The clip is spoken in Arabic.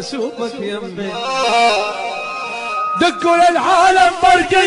اشوفك يمي دقوا للعالم برقة